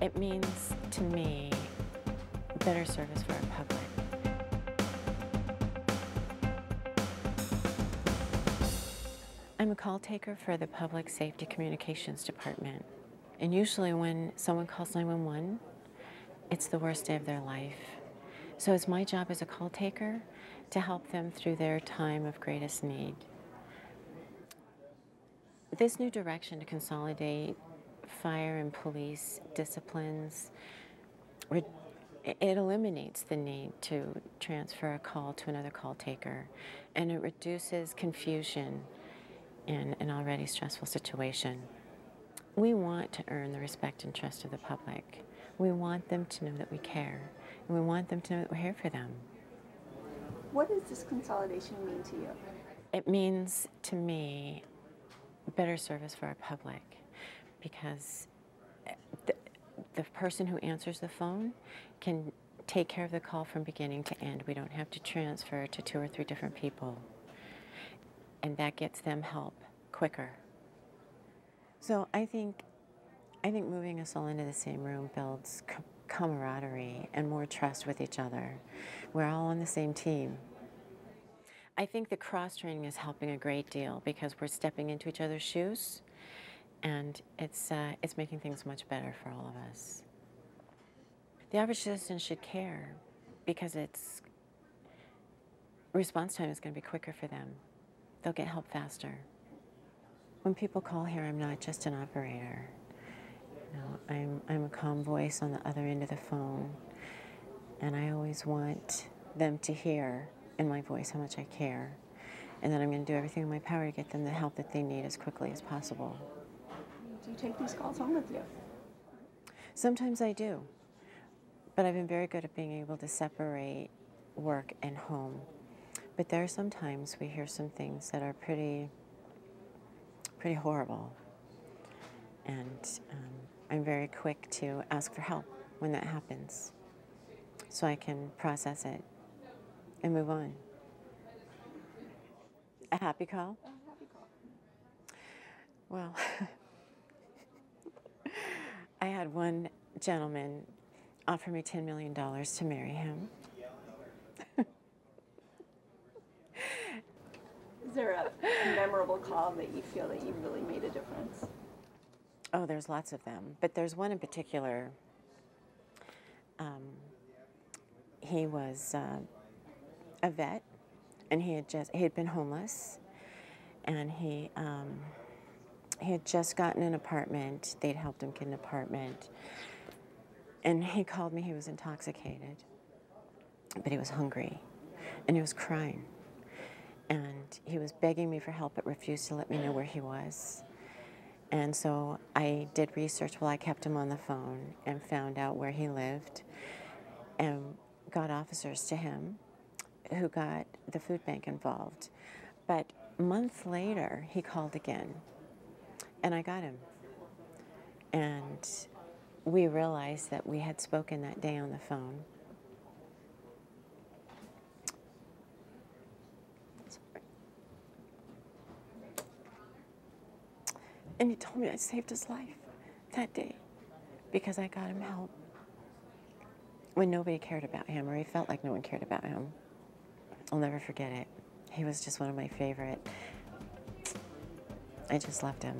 It means to me better service for our public. I'm a call taker for the Public Safety Communications Department. And usually when someone calls 911, it's the worst day of their life. So it's my job as a call taker to help them through their time of greatest need. This new direction to consolidate fire and police disciplines, it eliminates the need to transfer a call to another call taker and it reduces confusion in an already stressful situation. We want to earn the respect and trust of the public. We want them to know that we care, and we want them to know that we're here for them. What does this consolidation mean to you? It means to me better service for our public because eh, the, the person who answers the phone can take care of the call from beginning to end. We don't have to transfer to two or three different people. And that gets them help quicker. So I think, I think moving us all into the same room builds camaraderie and more trust with each other. We're all on the same team. I think the cross training is helping a great deal because we're stepping into each other's shoes and it's, uh, it's making things much better for all of us. The average citizen should care because its response time is going to be quicker for them. They'll get help faster. When people call here, I'm not just an operator. You know, I'm, I'm a calm voice on the other end of the phone, and I always want them to hear in my voice how much I care, and that I'm going to do everything in my power to get them the help that they need as quickly as possible. Do you take these calls home with you? Sometimes I do, but I've been very good at being able to separate work and home. But there are some times we hear some things that are pretty pretty horrible. And um, I'm very quick to ask for help when that happens so I can process it and move on. A happy call? A happy call. Well, had one gentleman offer me $10 million to marry him. Is there a memorable call that you feel that you really made a difference? Oh, there's lots of them, but there's one in particular. Um, he was uh, a vet, and he had just he had been homeless, and he um, he had just gotten an apartment. They'd helped him get an apartment, and he called me. He was intoxicated, but he was hungry, and he was crying and he was begging me for help but refused to let me know where he was. And so I did research while I kept him on the phone and found out where he lived and got officers to him who got the food bank involved. But months later, he called again and I got him. And we realized that we had spoken that day on the phone And he told me I saved his life that day because I got him help when nobody cared about him or he felt like no one cared about him. I'll never forget it. He was just one of my favorite. I just loved him.